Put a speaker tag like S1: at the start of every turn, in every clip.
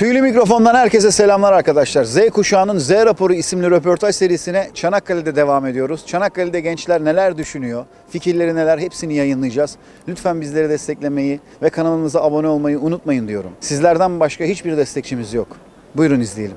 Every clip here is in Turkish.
S1: Tüylü mikrofondan herkese selamlar arkadaşlar. Z kuşağının Z raporu isimli röportaj serisine Çanakkale'de devam ediyoruz. Çanakkale'de gençler neler düşünüyor, fikirleri neler hepsini yayınlayacağız. Lütfen bizleri desteklemeyi ve kanalımıza abone olmayı unutmayın diyorum. Sizlerden başka hiçbir destekçimiz yok. Buyurun izleyelim.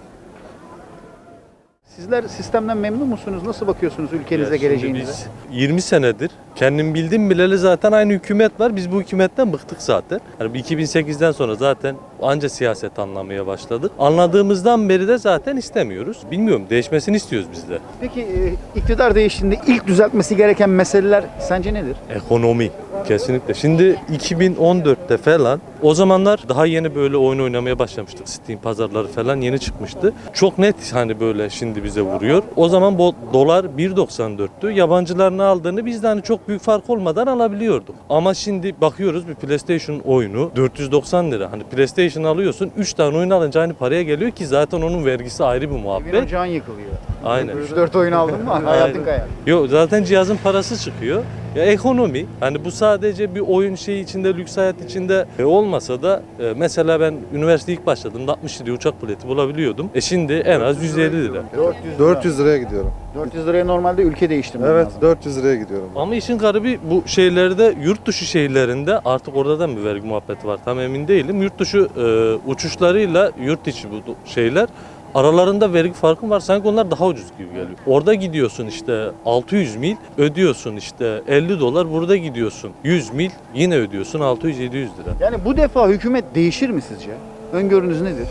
S1: Sizler sistemden memnun musunuz? Nasıl bakıyorsunuz ülkenize, geleceğinize?
S2: Biz 20 senedir kendim bildim bileli zaten aynı hükümet var. Biz bu hükümetten bıktık zaten. Yani 2008'den sonra zaten anca siyaset anlamaya başladık. Anladığımızdan beri de zaten istemiyoruz. Bilmiyorum değişmesini istiyoruz biz de.
S1: Peki e, iktidar değiştiğinde ilk düzeltmesi gereken meseleler sence nedir?
S2: Ekonomi kesinlikle. Şimdi 2014'te falan o zamanlar daha yeni böyle oyun oynamaya başlamıştık. Steam pazarları falan yeni çıkmıştı. Çok net hani böyle şimdi bize vuruyor. O zaman bu dolar 1.94'tü. Yabancıların aldığını biz de hani çok büyük fark olmadan alabiliyorduk. Ama şimdi bakıyoruz bir PlayStation oyunu 490 lira. Hani PlayStation alıyorsun 3 tane oyun alınca aynı paraya geliyor ki zaten onun vergisi ayrı bir
S1: Evin
S2: muhabbet.
S1: ocağın yıkılıyor.
S2: Aynen.
S1: 3-4 oyun aldın mı hayatın kayar.
S2: Yok zaten cihazın parası çıkıyor. Ya ekonomi hani bu sadece bir oyun şeyi içinde lüks hayat içinde e, olmasa da e, mesela ben üniversite ilk başladığımda 60 liraya uçak bileti bulabiliyordum. E şimdi en az 150 lira.
S1: 400 lira.
S3: 400 liraya gidiyorum.
S1: 400 liraya normalde ülke değiştirmen
S3: Evet
S1: lazım.
S3: 400 liraya gidiyorum.
S2: Ama işin garibi bu şeylerde yurt dışı şehirlerinde artık orada da mı vergi muhabbeti var tam emin değilim. Yurt dışı e, uçuşlarıyla yurt içi bu şeyler aralarında vergi farkı var. Sanki onlar daha ucuz gibi geliyor. Orada gidiyorsun işte 600 mil ödüyorsun işte 50 dolar. Burada gidiyorsun 100 mil yine ödüyorsun 600-700 lira.
S1: Yani bu defa hükümet değişir mi sizce? Öngörünüz nedir?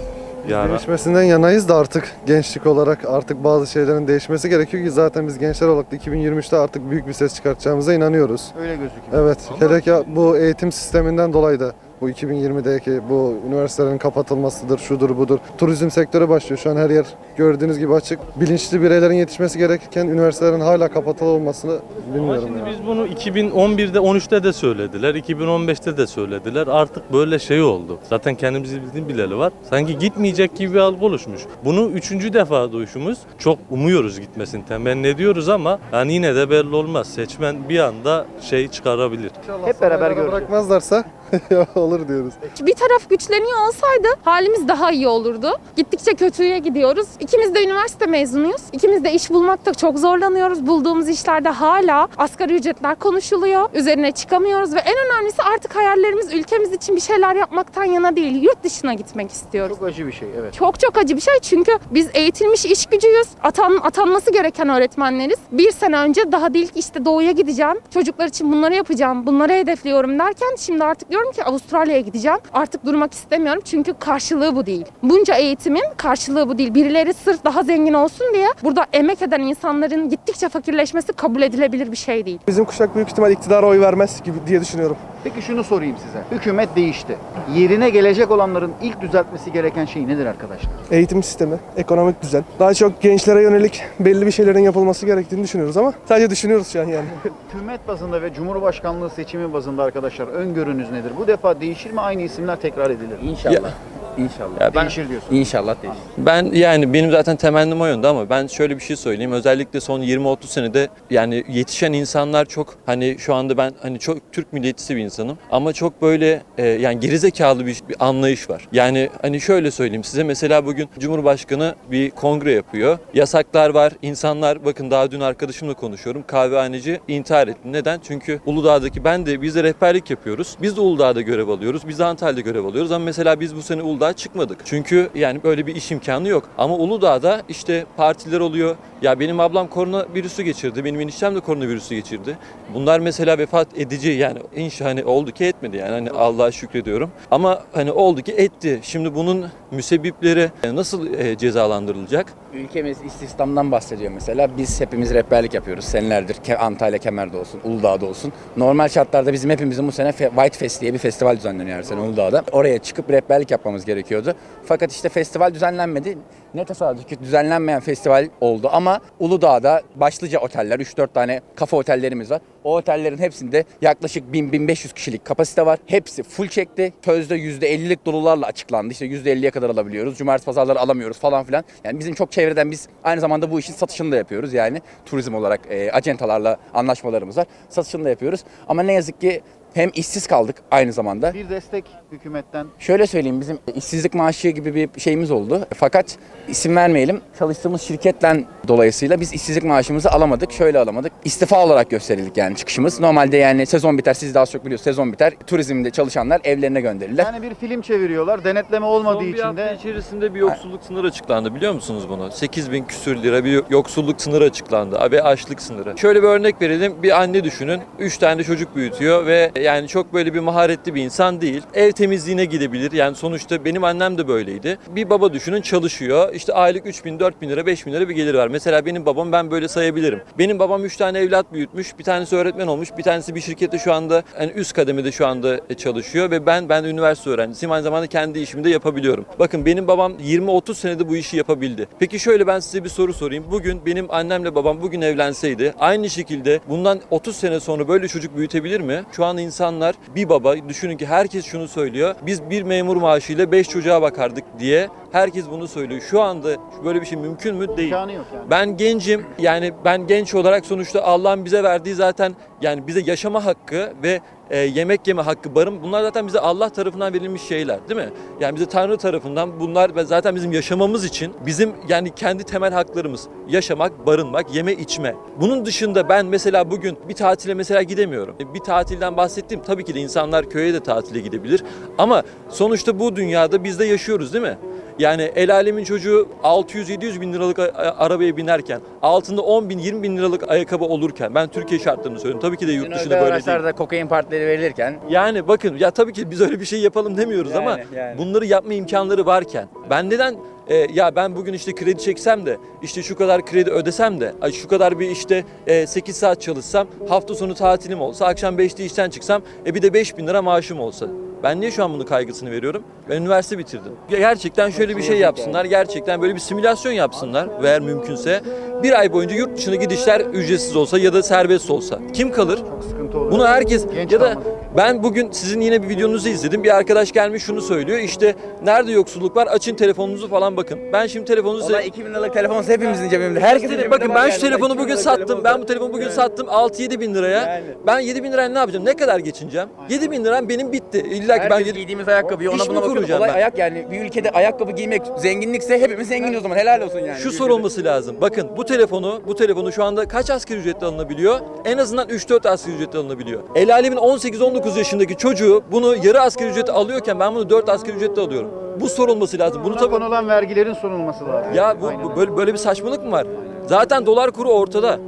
S2: Yani
S3: Değişmesinden yanayız da artık gençlik olarak artık bazı şeylerin değişmesi gerekiyor ki zaten biz gençler olarak da 2023'te artık büyük bir ses çıkartacağımıza inanıyoruz.
S1: Öyle gözüküyor.
S3: Evet. Hele ki bu eğitim sisteminden dolayı da bu 2020'deki bu üniversitelerin kapatılmasıdır, şudur budur. Turizm sektörü başlıyor. Şu an her yer gördüğünüz gibi açık. Bilinçli bireylerin yetişmesi gerekirken üniversitelerin hala kapatılı olmasını
S2: Ama
S3: bilmiyorum.
S2: şimdi
S3: ya.
S2: biz bunu 2011'de 13'te de söylediler, 2015'te de söylediler. Artık böyle şey oldu. Zaten kendimizi bildiğim bileli var. Sanki gitmeyecek gibi bir algı oluşmuş. Bunu üçüncü defa duyuşumuz. Çok umuyoruz gitmesini, temenni ediyoruz ama yani yine de belli olmaz. Seçmen bir anda şey çıkarabilir.
S1: Hep beraber göreceğiz.
S3: Bırakmazlarsa olur diyoruz.
S4: Bir taraf güçleniyor olsaydı halimiz daha iyi olurdu. Gittikçe kötüye gidiyoruz. İkimiz de üniversite mezunuyuz. İkimiz de iş bulmakta çok zorlanıyoruz. Bulduğumuz işlerde hala asgari ücretler konuşuluyor. Üzerine çıkamıyoruz ve en önemlisi artık hayallerimiz ülkemiz için bir şeyler yapmaktan yana değil. Yurt dışına gitmek istiyoruz.
S1: Çok acı bir şey evet.
S4: Çok çok acı bir şey çünkü biz eğitilmiş iş gücüyüz. Atan, atanması gereken öğretmenleriz. Bir sene önce daha değil ki işte doğuya gideceğim. Çocuklar için bunları yapacağım. Bunları hedefliyorum derken şimdi artık diyorum ki Avustralya'ya gideceğim. Artık durmak istemiyorum çünkü karşılığı bu değil. Bunca eğitimin karşılığı bu değil. Birileri sırf daha zengin olsun diye burada emek eden insanların gittikçe fakirleşmesi kabul edilebilir bir şey değil.
S5: Bizim kuşak büyük ihtimal iktidara oy vermez gibi diye düşünüyorum.
S1: Peki şunu sorayım size. Hükümet değişti. Yerine gelecek olanların ilk düzeltmesi gereken şey nedir arkadaşlar?
S5: Eğitim sistemi, ekonomik düzen. Daha çok gençlere yönelik belli bir şeylerin yapılması gerektiğini düşünüyoruz ama sadece düşünüyoruz şu an yani.
S1: Hükümet bazında ve Cumhurbaşkanlığı seçimi bazında arkadaşlar öngörünüz nedir? Bu defa değişir mi aynı isimler tekrar edilir mi?
S6: İnşallah. İnşallah.
S1: Ya
S6: ben,
S1: Değişir diyorsun.
S6: İnşallah değişir. Ben yani benim zaten temennim o yönde ama ben şöyle bir şey söyleyeyim. Özellikle son 20-30 senede yani yetişen insanlar çok hani şu anda ben hani çok Türk milliyetçisi bir insanım ama çok böyle e, yani gerizekalı bir, bir anlayış var. Yani hani şöyle söyleyeyim size mesela bugün Cumhurbaşkanı bir kongre yapıyor. Yasaklar var. İnsanlar bakın daha dün arkadaşımla konuşuyorum. Kahvehaneci intihar etti. Neden? Çünkü Uludağ'daki ben de biz de rehberlik yapıyoruz. Biz de Uludağ'da görev alıyoruz. Biz de Antalya'da görev alıyoruz ama mesela biz bu sene Uludağ'a çıkmadık. Çünkü yani böyle bir iş imkanı yok. Ama Uludağ'da işte partiler oluyor. Ya benim ablam koronavirüsü geçirdi. Benim eniştem de koronavirüsü geçirdi. Bunlar mesela vefat edici yani inşa hani oldu ki etmedi yani hani Allah'a şükrediyorum. Ama hani oldu ki etti. Şimdi bunun müsebbipleri nasıl e, cezalandırılacak?
S7: Ülkemiz istihdamdan bahsediyor mesela. Biz hepimiz rehberlik yapıyoruz senelerdir. Antalya Kemer'de olsun, Uludağ'da olsun. Normal şartlarda bizim hepimizin bu sene White Fest diye bir festival düzenleniyor her sene Uludağ'da. Oraya çıkıp rehberlik yapmamız gerekiyordu. Fakat işte festival düzenlenmedi. Ne tesadüf ki düzenlenmeyen festival oldu ama Uludağ'da başlıca oteller, 3-4 tane kafe otellerimiz var. O otellerin hepsinde yaklaşık 1000-1500 kişilik kapasite var. Hepsi full çekti. Sözde %50'lik dolularla açıklandı. İşte %50'ye kadar alabiliyoruz. Cumartesi pazarları alamıyoruz falan filan. Yani bizim çok çevreden biz aynı zamanda bu işin satışını da yapıyoruz. Yani turizm olarak e, acentalarla anlaşmalarımız var. Satışını da yapıyoruz. Ama ne yazık ki Hem işsiz kaldık aynı zamanda.
S1: Bir destek hükümetten.
S7: Şöyle söyleyeyim bizim işsizlik maaşı gibi bir şeyimiz oldu. Fakat isim vermeyelim. Çalıştığımız şirketle dolayısıyla biz işsizlik maaşımızı alamadık. Şöyle alamadık. İstifa olarak gösterildik yani çıkışımız. Normalde yani sezon biter siz daha çok biliyorsunuz. Sezon biter. Turizmde çalışanlar evlerine gönderirler.
S1: Yani bir film çeviriyorlar. Denetleme olmadığı
S6: Son bir
S1: için
S6: hafta
S1: de
S6: içerisinde bir yoksulluk sınırı açıklandı biliyor musunuz bunu? 8 bin küsür lira bir yoksulluk sınırı açıklandı ve açlık sınırı. Şöyle bir örnek verelim. Bir anne düşünün. 3 tane çocuk büyütüyor ve yani çok böyle bir maharetli bir insan değil. Ev temizliğine gidebilir. Yani sonuçta benim annem de böyleydi. Bir baba düşünün çalışıyor. İşte aylık 3 bin, 4 bin lira, 5 bin lira bir gelir var. Mesela benim babam ben böyle sayabilirim. Benim babam 3 tane evlat büyütmüş. Bir tanesi öğretmen olmuş. Bir tanesi bir şirkette şu anda yani üst kademede şu anda çalışıyor ve ben ben üniversite öğrencisiyim. Aynı zamanda kendi işimi de yapabiliyorum. Bakın benim babam 20-30 senede bu işi yapabildi. Peki şöyle ben size bir soru sorayım. Bugün benim annemle babam bugün evlenseydi aynı şekilde bundan 30 sene sonra böyle çocuk büyütebilir mi? Şu an insanlar bir baba düşünün ki herkes şunu söylüyor. Biz bir memur maaşıyla 5 çocuğa bakardık diye herkes bunu söylüyor. Şu anda böyle bir şey mümkün mü? Değil.
S1: imkanı yok yani.
S6: Ben gencim. Yani ben genç olarak sonuçta Allah'ın bize verdiği zaten yani bize yaşama hakkı ve e, yemek yeme hakkı, barın bunlar zaten bize Allah tarafından verilmiş şeyler değil mi? Yani bize Tanrı tarafından bunlar zaten bizim yaşamamız için bizim yani kendi temel haklarımız yaşamak, barınmak, yeme içme. Bunun dışında ben mesela bugün bir tatile mesela gidemiyorum. Bir tatilden bahsettim. Tabii ki de insanlar köye de tatile gidebilir. Ama sonuçta bu dünyada biz de yaşıyoruz değil mi? Yani el alemin çocuğu 600-700 bin liralık arabaya binerken altında 10 bin 20 bin liralık ayakkabı olurken ben Türkiye şartlarını söylüyorum. Tabii ki de yurt dışında böyle değil.
S7: araçlarda kokain partileri verilirken
S6: Yani bakın ya tabii ki biz öyle bir şey yapalım demiyoruz
S7: Yani,
S6: ama
S7: yani.
S6: bunları yapma imkanları varken ben neden e, ya ben bugün işte kredi çeksem de işte şu kadar kredi ödesem de şu kadar bir işte e, 8 saat çalışsam hafta sonu tatilim olsa akşam 5'te işten çıksam e bir de 5 bin lira maaşım olsa. Ben niye şu an bunun kaygısını veriyorum? Ben üniversite bitirdim. Gerçekten şöyle bir şey yapsınlar. Gerçekten böyle bir simülasyon yapsınlar eğer mümkünse. Bir ay boyunca yurt dışına gidişler ücretsiz olsa ya da serbest olsa. Kim kalır?
S1: sıkıntı olur.
S6: Bunu herkes
S1: Genç
S6: ya da
S1: kalmadı.
S6: ben bugün sizin yine bir videonuzu izledim. Bir arkadaş gelmiş şunu söylüyor. İşte nerede yoksulluk var? Açın telefonunuzu falan bakın. Ben şimdi telefonunuzu
S7: Valla 2000 liralık telefon hepimizin cebimde. Herkesin cebinde
S6: bakın
S7: var
S6: ben
S7: yani.
S6: şu telefonu
S7: 2000
S6: bugün
S7: liralık
S6: sattım.
S7: telefon
S6: Ben bu telefonu bugün
S7: Yani.
S6: sattım 6-7 bin liraya.
S7: Yani.
S6: Ben 7 bin lirayla ne yapacağım? Ne kadar geçineceğim? 7 bin liram benim bitti. İlla ki ben
S7: Herkes
S6: yedi-
S7: giydiğimiz ayakkabıyı
S6: İş
S7: ona
S6: mi
S7: buna bakıyoruz.
S6: kuracağım
S7: Olay
S6: ben?
S7: ayak yani. Bir ülkede ayakkabı giymek zenginlikse hepimiz zenginiz o zaman. Helal olsun yani.
S6: Şu
S7: Bir
S6: sorulması lazım. Bakın bu telefonu, bu telefonu şu anda kaç asgari ücretle alınabiliyor? En azından 3-4 asgari ücretle alınabiliyor. El alemin 18-19 yaşındaki çocuğu bunu yarı asgari ücretle alıyorken ben bunu 4 asgari ücretle alıyorum. Bu sorulması lazım. Bunu tabii
S1: konulan vergilerin sorulması lazım.
S6: Ya bu, bu
S1: öyle.
S6: böyle böyle bir saçmalık mı var? Zaten dolar kuru ortada.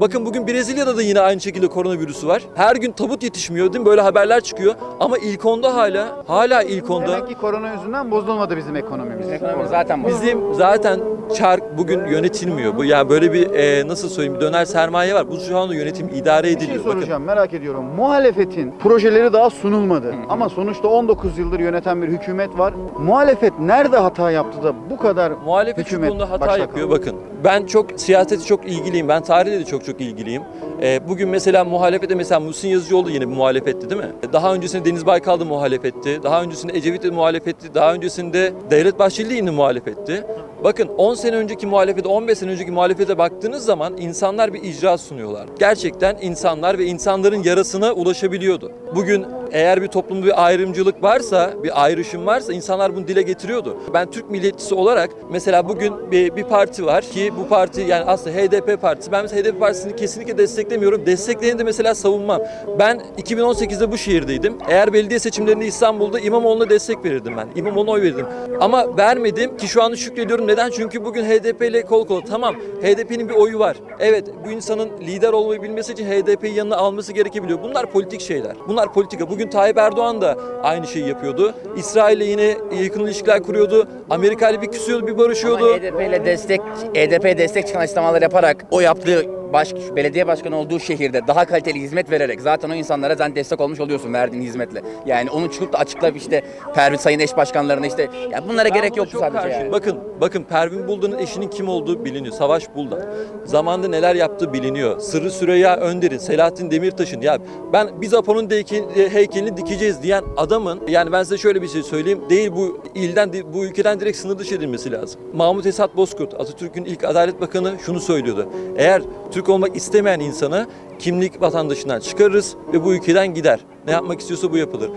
S6: Bakın bugün Brezilya'da da yine aynı şekilde koronavirüsü var. Her gün tabut yetişmiyor değil mi? Böyle haberler çıkıyor. Ama ilk onda hala, hala ilk onda.
S1: Demek ki korona yüzünden bozulmadı bizim ekonomimiz.
S7: Ekonomi zaten bu.
S6: Bizim zaten çark bugün yönetilmiyor. Bu yani böyle bir e, nasıl söyleyeyim bir döner sermaye var. Bu şu anda yönetim idare
S1: Bir şey
S6: ediliyor. Bakın.
S1: soracağım merak ediyorum. Muhalefetin projeleri daha sunulmadı. Ama sonuçta 19 yıldır yöneten bir hükümet var. Muhalefet nerede hata yaptı da bu kadar
S6: Muhalefet
S1: hükümet
S6: konuda hata yapıyor.
S1: kaldı?
S6: Bakın ben çok siyasete çok ilgiliyim. Ben tarihle de çok çok ilgiliyim. Ee, bugün mesela muhalefete mesela Muhsin Yazıcıoğlu yine bir muhalefetti değil mi? Daha öncesinde Deniz Baykal da muhalefetti. Daha öncesinde Ecevit de muhalefetti. Daha öncesinde Devlet Bahçeli yine muhalefetti. Bakın 10 sene önceki muhalefete, 15 sene önceki muhalefete baktığınız zaman insanlar bir icraat sunuyorlar. Gerçekten insanlar ve insanların yarasına ulaşabiliyordu. Bugün eğer bir toplumda bir ayrımcılık varsa, bir ayrışım varsa insanlar bunu dile getiriyordu. Ben Türk milliyetçisi olarak mesela bugün bir, bir parti var ki bu parti yani aslında HDP partisi. Ben mesela HDP partisini kesinlikle desteklemiyorum. Destekleyeni de mesela savunmam. Ben 2018'de bu şehirdeydim. Eğer belediye seçimlerinde İstanbul'da İmamoğlu'na destek verirdim ben. İmamoğlu'na oy verirdim. Ama vermedim ki şu an şükrediyorum. Neden? Çünkü bugün HDP ile kol kola. Tamam HDP'nin bir oyu var. Evet bu insanın lider olmayı bilmesi için HDP'yi yanına alması gerekebiliyor. Bunlar politik şeyler. Bunlar politika. Bugün Tayyip Erdoğan da aynı şeyi yapıyordu. İsrail'le yine yakın ilişkiler kuruyordu. Amerika ile bir küsüyordu, bir barışıyordu.
S7: Ama HDP ile destek, HDP destek çıkan açıklamalar yaparak o yaptığı baş, belediye başkanı olduğu şehirde daha kaliteli hizmet vererek zaten o insanlara sen destek olmuş oluyorsun verdiğin hizmetle. Yani onu çıkıp da açıklayıp işte Pervin Sayın eş başkanlarına işte ya bunlara
S6: Ben
S7: gerek yoktu sadece
S6: karşıyım.
S7: yani.
S6: Bakın, bakın Pervin Buldan'ın eşinin kim olduğu biliniyor. Savaş Buldan. Zamanında neler yaptığı biliniyor. Sırrı Süreyya Önder'in, Selahattin Demirtaş'ın ya ben biz Apo'nun heyke- heykelini dikeceğiz diyen adamın yani ben size şöyle bir şey söyleyeyim. Değil bu ilden bu ülkeden direkt sınır dışı edilmesi lazım. Mahmut Esat Bozkurt, Atatürk'ün ilk Adalet Bakanı şunu söylüyordu. Eğer Türk olmak istemeyen insanı kimlik vatandaşından çıkarırız ve bu ülkeden gider. Ne yapmak istiyorsa bu yapılır.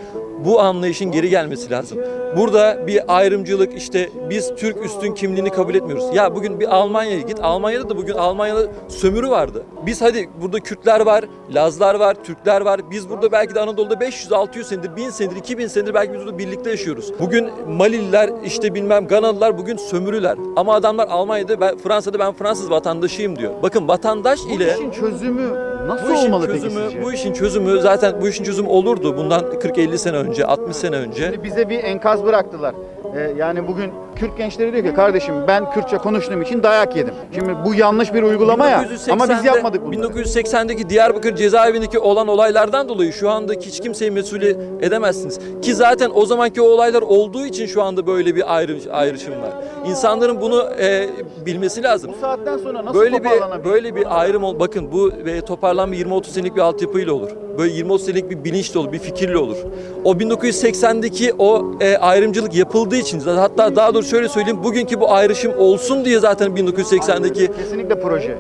S6: Bu anlayışın geri gelmesi lazım. Burada bir ayrımcılık işte biz Türk üstün kimliğini kabul etmiyoruz. Ya bugün bir Almanya'ya git. Almanya'da da bugün Almanya'da sömürü vardı. Biz hadi burada Kürtler var, Lazlar var, Türkler var. Biz burada belki de Anadolu'da 500-600 senedir, 1000 senedir, 2000 senedir belki biz burada birlikte yaşıyoruz. Bugün Malililer, işte bilmem Ganalılar bugün sömürüler. Ama adamlar Almanya'da, ben, Fransa'da ben Fransız vatandaşıyım diyor. Bakın vatandaş
S1: Bu
S6: ile...
S1: işin çözümü nasıl
S6: Bu işin
S1: olmalı
S6: çözümü,
S1: peki sizce?
S6: bu işin çözümü zaten bu işin çözümü olurdu bundan 40-50 sene önce, 60 sene önce.
S1: Şimdi bize bir enkaz bıraktılar. Ee, yani bugün Kürt gençleri diyor ki kardeşim ben Kürtçe konuştuğum için dayak yedim. Şimdi bu yanlış bir uygulama ya ama biz
S6: 1980'de
S1: yapmadık bunu.
S6: 1980'deki Diyarbakır cezaevindeki olan olaylardan dolayı şu andaki hiç kimseyi mesul edemezsiniz. Ki zaten o zamanki o olaylar olduğu için şu anda böyle bir ayrı, ayrışım var. İnsanların bunu e, bilmesi lazım.
S1: Bu saatten sonra nasıl
S6: Böyle bir böyle bir ayrım ol. Bakın bu e, toparlanma 20-30 senelik bir altyapıyla olur. Böyle 20-30 senelik bir bilinçle olur, bir fikirle olur. O 1980'deki o e, ayrımcılık yapıldığı için hatta daha doğrusu şöyle söyleyeyim bugünkü bu ayrışım olsun diye zaten 1980'deki
S1: Kesinlikle proje.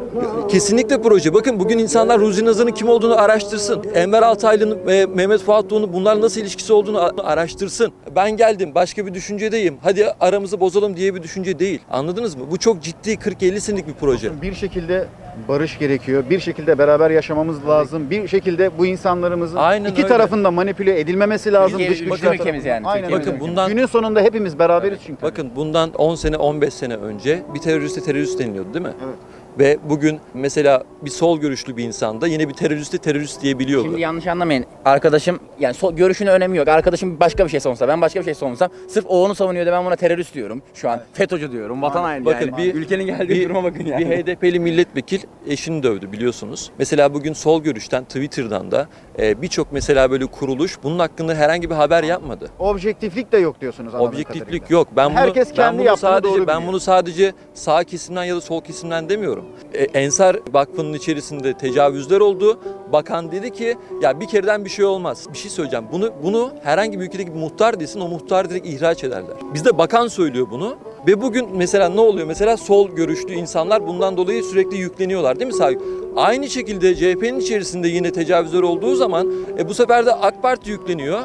S6: Kesinlikle proje. Bakın bugün insanlar Ruzi Nazır'ın kim olduğunu araştırsın. Enver Altaylı'nın ve Mehmet Fuat Doğan'ın bunlar nasıl ilişkisi olduğunu araştırsın. Ben geldim başka bir düşüncedeyim. Hadi aramızı bozalım diye bir düşünce değil. Anladınız mı? Bu çok ciddi 40-50 senelik bir proje.
S1: Bir şekilde barış gerekiyor. Bir şekilde beraber yaşamamız lazım. Bir şekilde bu insanlarımızın
S6: Aynen
S1: iki
S6: öyle.
S1: tarafında manipüle edilmesi lazım.
S7: Ülke-
S1: dış güçler
S7: ülkemiz
S1: tarafından.
S7: yani,
S1: Aynen öyle.
S6: Bakın bundan-
S1: Günün sonunda hepimiz beraberiz çünkü.
S6: Bakın bundan 10 sene 15 sene önce bir teröriste terörist deniliyordu değil mi?
S1: Evet.
S6: Ve bugün mesela bir sol görüşlü bir insanda yine bir teröriste terörist diyebiliyordu.
S7: Şimdi yanlış anlamayın. Arkadaşım yani sol, görüşünün önemi yok. Arkadaşım başka bir şey savunsa, ben başka bir şey savunsam sırf o onu savunuyor da ben buna terörist diyorum. Şu an FETÖ'cü diyorum. Vatan haini
S6: Bakın
S7: yani.
S6: bir
S7: ülkenin geldiği
S6: bir-
S7: duruma bakın yani.
S6: Bir HDP'li milletvekil eşini dövdü biliyorsunuz. Mesela bugün sol görüşten Twitter'dan da e, birçok mesela böyle kuruluş bunun hakkında herhangi bir haber yapmadı.
S1: Objektiflik de yok diyorsunuz
S6: Objektiflik
S1: kadarıyla.
S6: yok. Ben bunu,
S1: Herkes
S6: ben
S1: kendi
S6: bunu sadece
S1: doğru
S6: ben
S1: biliyor.
S6: bunu sadece sağ kesimden ya da sol kesimden demiyorum. E, Ensar Vakfı'nın içerisinde tecavüzler oldu. Bakan dedi ki ya bir kereden bir şey olmaz. Bir şey söyleyeceğim. Bunu bunu herhangi bir ülkedeki bir muhtar desin o muhtar direkt ihraç ederler. Bizde bakan söylüyor bunu. Ve bugün mesela ne oluyor? Mesela sol görüşlü insanlar bundan dolayı sürekli yükleniyorlar değil mi Sağ Aynı şekilde CHP'nin içerisinde yine tecavüzler olduğu zaman e, bu sefer de AK Parti yükleniyor.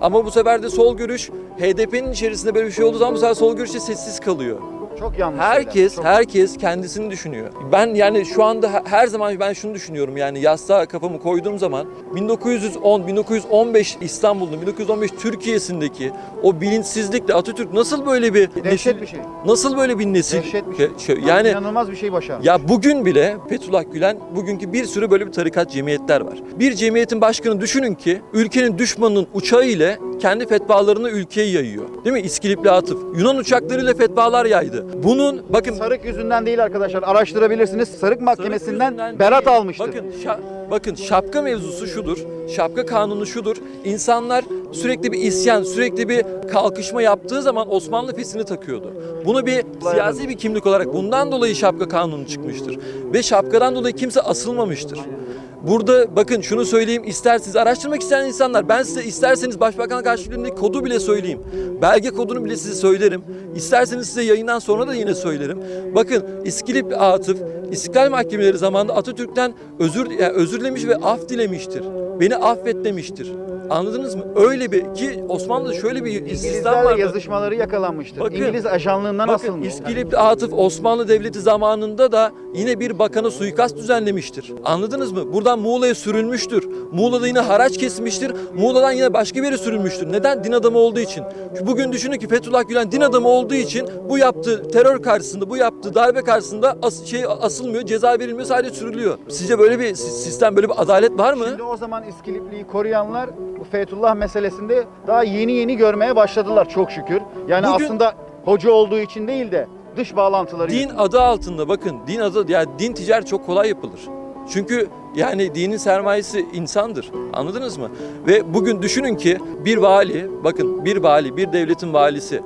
S6: Ama bu sefer de sol görüş HDP'nin içerisinde böyle bir şey olduğu zaman bu sefer sol görüşte sessiz kalıyor.
S1: Çok yanlış.
S6: Herkes
S1: şeyler. Çok-
S6: herkes kendisini düşünüyor. Ben yani şu anda he- her zaman ben şunu düşünüyorum yani yastığa kafamı koyduğum zaman 1910 1915 İstanbul'un 1915 Türkiye'sindeki o bilinçsizlikle Atatürk nasıl böyle bir
S1: Dehşet
S6: nesil-
S1: bir şey.
S6: nasıl böyle bir nesil
S1: Dehşet bir şey.
S6: Şey- yani
S1: inanılmaz bir şey başarmış.
S6: ya bugün bile Fethullah Gülen bugünkü bir sürü böyle bir tarikat cemiyetler var. Bir cemiyetin başkanı düşünün ki ülkenin düşmanının uçağı ile kendi fetvalarını ülkeye yayıyor. Değil mi? İskilipli Atıf. Yunan uçaklarıyla fetvalar yaydı. Bunun bakın
S1: Sarık yüzünden değil arkadaşlar. Araştırabilirsiniz. Sarık mahkemesinden
S6: yüzünden
S1: berat
S6: değil.
S1: almıştır.
S6: Bakın şa- bakın şapka mevzusu şudur. Şapka kanunu şudur. İnsanlar sürekli bir isyan, sürekli bir kalkışma yaptığı zaman Osmanlı fesini takıyordu. Bunu bir siyasi bir kimlik olarak bundan dolayı şapka kanunu çıkmıştır. Ve şapkadan dolayı kimse asılmamıştır. Burada bakın şunu söyleyeyim isterseniz araştırmak isteyen insanlar ben size isterseniz Başbakan Karşılığındaki kodu bile söyleyeyim. Belge kodunu bile size söylerim. İsterseniz size yayından sonra da yine söylerim. Bakın İskilip Atıf İstiklal Mahkemeleri zamanında Atatürk'ten özür yani özür dilemiş ve af dilemiştir. Beni affet demiştir. Anladınız mı? Öyle bir ki Osmanlı'da şöyle bir
S1: İngilizlerle
S6: vardı.
S1: yazışmaları yakalanmıştır.
S6: Bakın-
S1: İngiliz ajanlığından
S6: Bakın
S1: asılmış.
S6: İskilipli Atıf Osmanlı Devleti zamanında da yine bir bakana suikast düzenlemiştir. Anladınız mı? Buradan Muğla'ya sürülmüştür. Muğla'da yine haraç kesmiştir. Muğla'dan yine başka bir yere sürülmüştür. Neden? Din adamı olduğu için. Bugün düşünün ki Fethullah Gülen din adamı olduğu için bu yaptığı terör karşısında, bu yaptığı darbe karşısında as- şey asılmıyor, ceza verilmiyor, sadece sürülüyor. Sizce böyle bir si- sistem, böyle bir adalet var mı?
S1: Şimdi o zaman İskilipli'yi koruyanlar bu Fethullah meselesinde daha yeni yeni görmeye başladılar çok şükür. Yani
S6: Bugün-
S1: aslında hoca olduğu için değil de dış bağlantıları
S6: Din adı altında bakın din adı yani din ticaret çok kolay yapılır. Çünkü yani dinin sermayesi insandır. Anladınız mı? Ve bugün düşünün ki bir vali, bakın bir vali, bir devletin valisi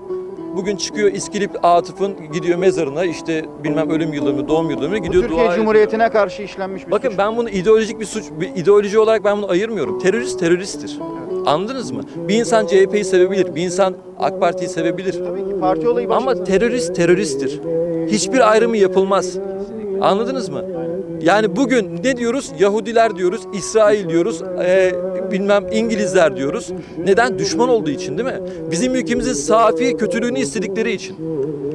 S6: bugün çıkıyor İskilip Atıf'ın gidiyor mezarına işte bilmem ölüm mı doğum
S1: Bu
S6: gidiyor
S1: Türkiye
S6: dua ediyor.
S1: Cumhuriyeti'ne karşı işlenmiş bir
S6: Bakın
S1: suç.
S6: ben bunu ideolojik bir suç, bir ideoloji olarak ben bunu ayırmıyorum. Terörist teröristtir. Anladınız mı? Bir insan CHP'yi sevebilir, bir insan AK Parti'yi sevebilir.
S1: Tabii ki parti olayı.
S6: Ama terörist teröristtir. Hiçbir ayrımı yapılmaz. Anladınız mı? Yani bugün ne diyoruz? Yahudiler diyoruz, İsrail diyoruz, e, bilmem İngilizler diyoruz. Neden? Düşman olduğu için değil mi? Bizim ülkemizin safi kötülüğünü istedikleri için.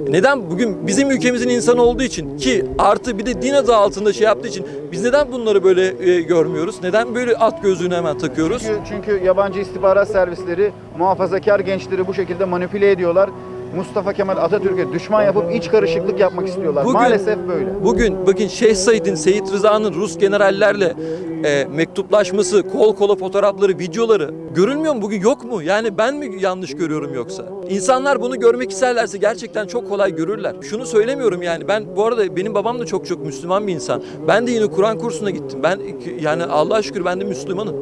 S6: Neden? Bugün bizim ülkemizin insanı olduğu için ki artı bir de din adı altında şey yaptığı için biz neden bunları böyle e, görmüyoruz? Neden böyle at gözlüğünü hemen takıyoruz?
S1: Çünkü, çünkü yabancı istihbarat servisleri muhafazakar gençleri bu şekilde manipüle ediyorlar. Mustafa Kemal Atatürk'e düşman yapıp iç karışıklık yapmak istiyorlar.
S6: Bugün-
S1: Maalesef böyle.
S6: Bugün bakın Şeyh Said'in, Seyit Rıza'nın Rus generallerle e, mektuplaşması, kol kola fotoğrafları, videoları görülmüyor mu? Bugün yok mu? Yani ben mi yanlış görüyorum yoksa? İnsanlar bunu görmek isterlerse gerçekten çok kolay görürler. Şunu söylemiyorum yani ben bu arada benim babam da çok çok Müslüman bir insan. Ben de yine Kur'an kursuna gittim. Ben yani Allah'a şükür ben de Müslümanım.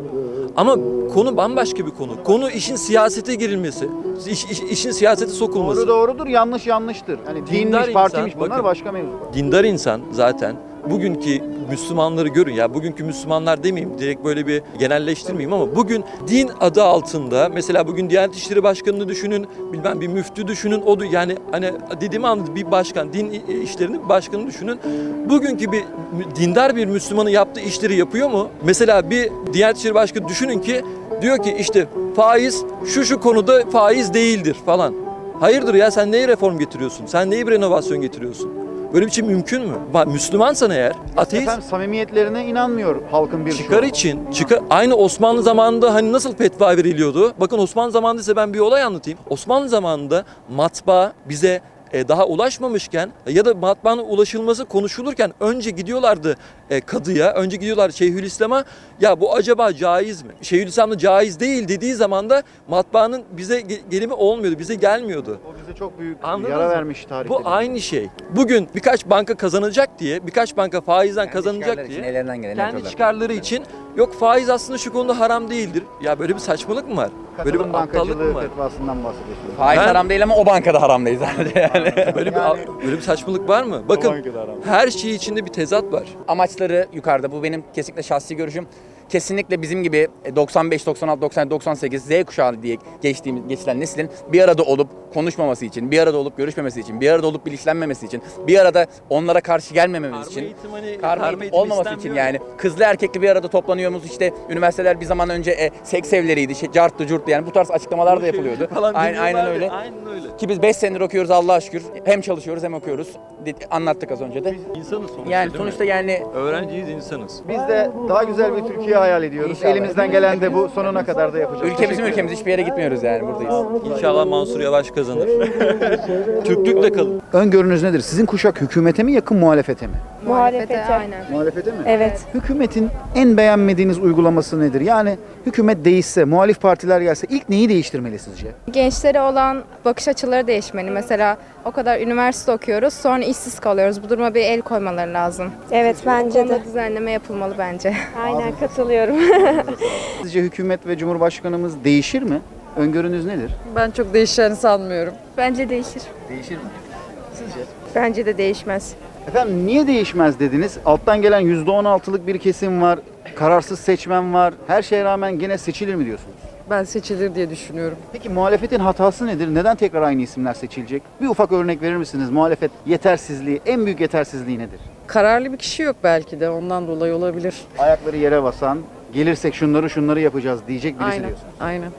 S6: Ama konu bambaşka bir konu. Konu işin siyasete girilmesi. iş- iş- işin siyasete sokulması.
S1: Doğru doğrudur, yanlış yanlıştır. Hani
S6: Dindar
S1: dinmiş, partiymiş
S6: insan,
S1: bunlar
S6: bakın.
S1: başka mevzu.
S6: dindar insan zaten bugünkü Müslümanları görün ya bugünkü Müslümanlar demeyeyim direkt böyle bir genelleştirmeyeyim ama bugün din adı altında mesela bugün Diyanet İşleri Başkanı'nı düşünün bilmem bir müftü düşünün o da yani hani dediğim anda bir başkan din işlerinin bir başkanı düşünün bugünkü bir dindar bir Müslümanın yaptığı işleri yapıyor mu? Mesela bir Diyanet İşleri Başkanı düşünün ki diyor ki işte faiz şu şu konuda faiz değildir falan. Hayırdır ya sen neyi reform getiriyorsun? Sen neyi bir renovasyon getiriyorsun? Böyle bir şey mümkün mü? Müslümansan eğer ateist
S1: Efendim samimiyetlerine inanmıyor halkın bir
S6: çıkar
S1: çoğu.
S6: için çıkar aynı Osmanlı zamanında hani nasıl fetva veriliyordu? Bakın Osmanlı zamanında ise ben bir olay anlatayım. Osmanlı zamanında matbaa bize e, daha ulaşmamışken ya da matbaanın ulaşılması konuşulurken önce gidiyorlardı e, kadıya, önce gidiyorlar Şeyhülislam'a ya bu acaba caiz mi? Şeyhülislam'da caiz değil dediği zaman da matbaanın bize ge- gelimi olmuyordu, bize gelmiyordu.
S1: O bize çok büyük
S6: Anladınız
S1: yara
S6: mı?
S1: vermiş tarihte.
S6: Bu aynı şey. Bugün birkaç banka kazanacak diye, birkaç banka faizden
S7: Kendi
S6: kazanacak diye
S7: ellerinden geleni
S6: kendi çıkarları için yok faiz aslında şu konuda haram değildir. Ya böyle bir saçmalık mı var? Böyle
S1: Katılım
S6: bir aptallık mı var?
S7: Faiz
S6: Ben-
S7: haram değil ama o bankada haram değil sadece yani.
S6: Böyle bir
S1: Yani-
S6: böyle bir saçmalık var mı? Bakın her şey içinde bir tezat var.
S7: Amaçları yukarıda. Bu benim kesinlikle şahsi görüşüm. Kesinlikle bizim gibi e, 95, 96, 97, 98 Z kuşağı diye geçtiğimiz geçilen neslin bir arada olup konuşmaması için, bir arada olup görüşmemesi için, bir arada olup bilinçlenmemesi için, bir arada onlara karşı gelmememiz için.
S6: hani
S7: Karma eğitim olmaması için yani kızlı erkekli bir arada toplanıyoruz işte üniversiteler bir zaman önce e, seks evleriydi şey, carttı curttu yani bu tarz açıklamalar da yapılıyordu. Aynen, aynen öyle.
S6: Aynen öyle.
S7: Ki biz 5 senedir okuyoruz Allah'a şükür. Hem çalışıyoruz hem okuyoruz. Anlattık az önce de.
S6: İnsanız sonuçta
S7: Yani sonuçta yani
S6: öğrenciyiz insanız.
S1: Biz de daha güzel bir Türkiye hayal ediyoruz.
S7: İnşallah.
S1: Elimizden gelen de bu sonuna kadar da yapacağız.
S7: ülke bizim
S1: Teşekkür
S7: ülkemiz hiçbir yere gitmiyoruz yani buradayız.
S6: İnşallah Mansur Yavaş kazanır. Türklükle kalın.
S1: Öngörünüz nedir? Sizin kuşak hükümete mi yakın muhalefete mi?
S4: Muhalefete aynen.
S1: Muhalefete mi?
S4: Evet.
S1: Hükümetin en beğenmediğiniz uygulaması nedir? Yani hükümet değişse, muhalif partiler gelse ilk neyi değiştirmeli sizce?
S8: Gençlere olan bakış açıları değişmeli. Mesela o kadar üniversite okuyoruz sonra işsiz kalıyoruz. Bu duruma bir el koymaları lazım.
S9: Evet bence de.
S8: Düzenleme yapılmalı bence.
S9: Aynen katılıyorum.
S1: Sizce hükümet ve cumhurbaşkanımız değişir mi? Öngörünüz nedir?
S10: Ben çok değişeceğini sanmıyorum.
S8: Bence değişir.
S1: Değişir mi?
S8: Bence de değişmez.
S1: Efendim niye değişmez dediniz? Alttan gelen %16'lık bir kesim var, kararsız seçmen var. Her şeye rağmen gene seçilir mi diyorsunuz?
S10: Ben seçilir diye düşünüyorum.
S1: Peki muhalefetin hatası nedir? Neden tekrar aynı isimler seçilecek? Bir ufak örnek verir misiniz? Muhalefet yetersizliği, en büyük yetersizliği nedir?
S10: Kararlı bir kişi yok belki de ondan dolayı olabilir.
S1: Ayakları yere basan, gelirsek şunları şunları yapacağız diyecek birisi
S10: Aynen.
S1: diyorsunuz.
S10: Aynen.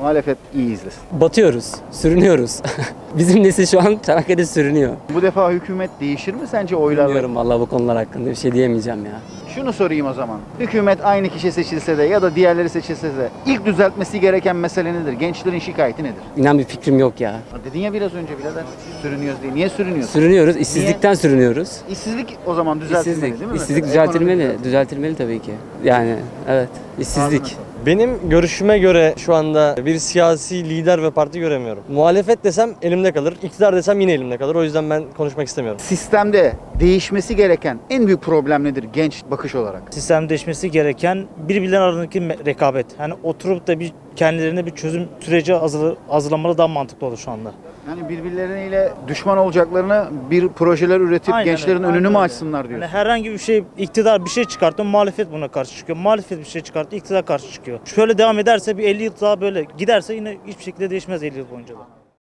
S1: Muhalefet iyi izlesin.
S11: Batıyoruz, sürünüyoruz. Bizim nesil şu an Çanakkale'de sürünüyor.
S1: Bu defa hükümet değişir mi sence oylarla?
S11: Bilmiyorum vallahi bu konular hakkında bir şey diyemeyeceğim ya.
S1: Şunu sorayım o zaman. Hükümet aynı kişi seçilse de ya da diğerleri seçilse de ilk düzeltmesi gereken mesele nedir? Gençlerin şikayeti nedir?
S11: İnan bir fikrim yok ya.
S1: Ha, Dedin ya biraz önce birader sürünüyoruz diye. Niye sürünüyorsun?
S11: Sürünüyoruz, işsizlikten sürünüyoruz.
S1: İşsizlik o zaman düzeltilmeli
S11: İşsizlik,
S1: değil mi?
S11: işsizlik
S1: mesela?
S11: düzeltilmeli, düzeltilmeli tabii ki. Yani evet, işsizlik.
S12: Benim görüşüme göre şu anda bir siyasi lider ve parti göremiyorum. Muhalefet desem elimde kalır, iktidar desem yine elimde kalır. O yüzden ben konuşmak istemiyorum.
S1: Sistemde değişmesi gereken en büyük problem nedir genç bakış olarak?
S13: Sistem değişmesi gereken birbirlerinin arasındaki rekabet. Yani oturup da bir kendilerine bir çözüm süreci hazır, hazırlamaları daha mantıklı olur şu anda.
S1: Yani birbirleriyle düşman olacaklarına bir projeler üretip
S13: Aynen
S1: gençlerin
S13: öyle,
S1: önünü
S13: aynen
S1: mü
S13: öyle.
S1: açsınlar diyorsun?
S13: Yani herhangi bir şey iktidar bir şey çıkartıyor, muhalefet buna karşı çıkıyor. Muhalefet bir şey çıkartıyor, iktidar karşı çıkıyor. Şöyle devam ederse bir 50 yıl daha böyle giderse yine hiçbir şekilde değişmez 50 yıl boyunca da.